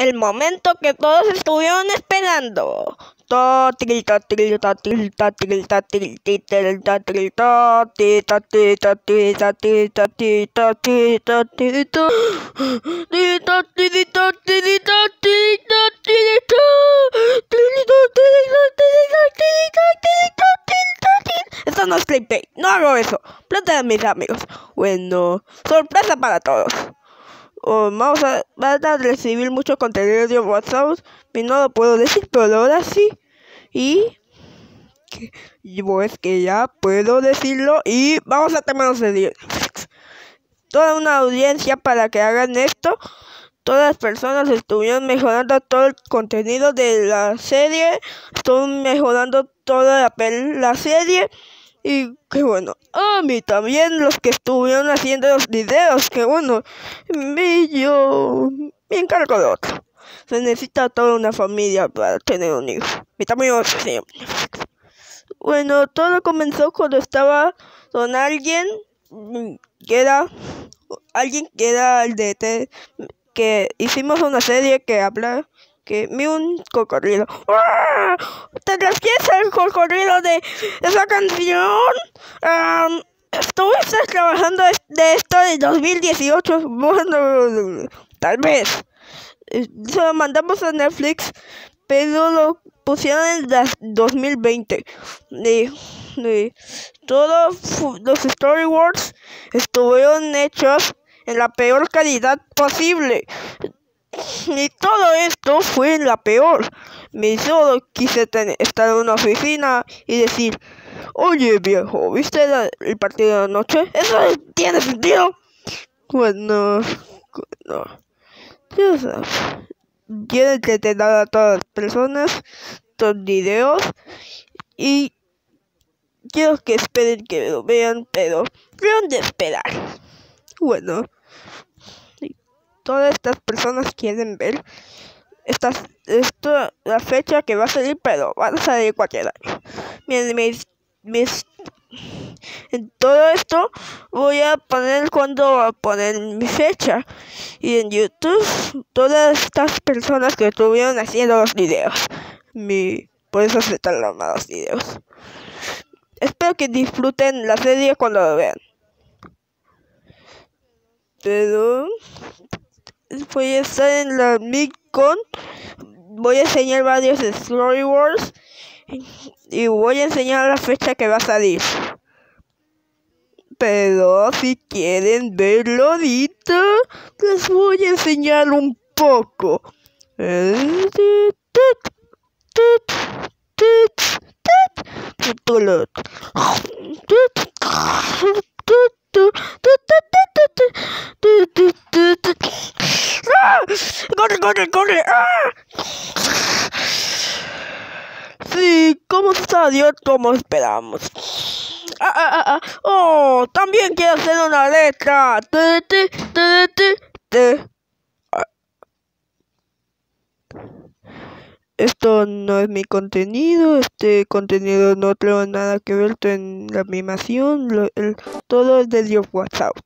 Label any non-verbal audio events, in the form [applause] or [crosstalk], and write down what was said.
el momento que todos estuvieron esperando. Esto no es clickbait, no hago eso. Plata de mis amigos. Bueno, sorpresa para todos vamos a, van a recibir mucho contenido de WhatsApp y no lo puedo decir, pero ahora sí. Y pues que ya puedo decirlo y vamos a terminar de toda una audiencia para que hagan esto. Todas las personas estuvieron mejorando todo el contenido de la serie, estuvieron mejorando toda la, la serie y qué bueno, a mí también los que estuvieron haciendo los videos, que bueno, y yo me encargo de otro. Se necesita toda una familia para tener un hijo. Y también otro señor. Bueno, todo comenzó cuando estaba con alguien que era alguien que era el de que hicimos una serie que habla que vi un cocodrilo. ¿Te refieres al cocodrilo de esa canción? Um, ¿Estuviste trabajando de esto en 2018? Bueno, tal vez. Eh, se lo mandamos a Netflix, pero lo pusieron en 2020. Y, todos los storyboards estuvieron hechos en la peor calidad posible. [laughs] Y todo esto fue la peor. Me solo quise estar en una oficina y decir, oye viejo, ¿viste el partido de anoche? ¿Eso tiene sentido? Bueno, no. Ya sabes. Quiero entretener a todas las personas, estos videos y quiero que esperen que lo vean, pero vean de esperar. Bueno todas estas personas quieren ver esta, la fecha que va a salir, pero va a salir cualquier año. Mis, mis, en todo esto voy a poner cuando voy a poner mi fecha. Y en YouTube, todas estas personas que estuvieron haciendo los videos. Mi, por eso se tardan más los videos. Espero que disfruten la serie cuando lo vean. Pero voy a estar en la MidCon. Voy a enseñar varios Story Wars. Y voy a enseñar la fecha que va a salir. Pero si quieren verlo ahorita, les voy a enseñar un poco. ¡Corre, corre! ¡Ah! Sí, ¿cómo salió como esperamos? Ah, ah, ah, ah. ¡Oh! También quiero hacer una letra. Esto no es mi contenido, este contenido no tiene nada que ver con la animación, todo es de Dios WhatsApp.